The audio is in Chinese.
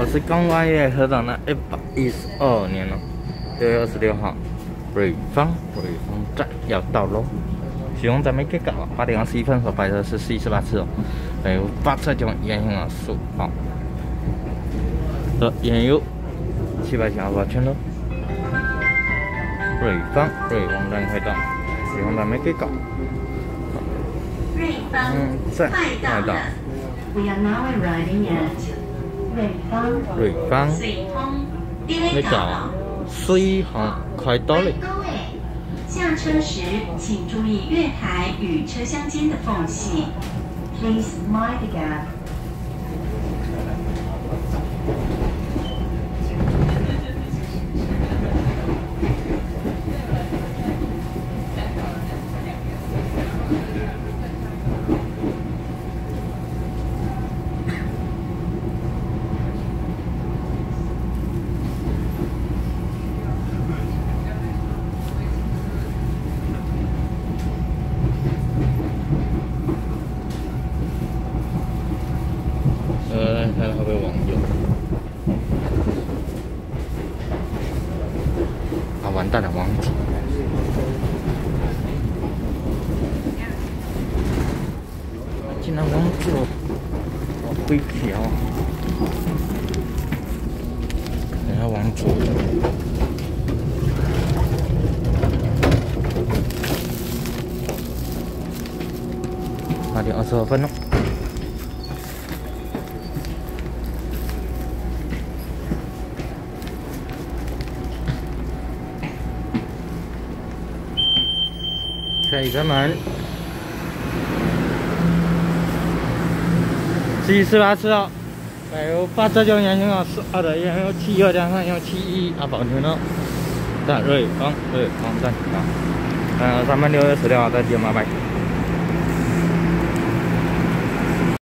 我是刚挖业合掌的一百一十二年了，六月二十六号，瑞芳瑞芳站要到喽。希望咱们给搞八点二十一分所拍的是四十八次哦，还有八车种烟型啊数好。的烟油七百箱八圈喽。瑞芳瑞芳站快到，希望咱们给搞。瑞芳快到了。We are now arriving at 瑞芳，你找水虹快到了。下车时请注意月台与车厢间的缝隙。Please mind the gap. 完蛋了，忘记。竟然忘记了，我会跳。等下忘记。八点二十二分了。开一个门，七十八次哦，还有八十九年型啊，是二的，还有七二点三有七一啊，保存了。在瑞芳，瑞芳站啊，嗯，咱们六月十六号再见，拜拜。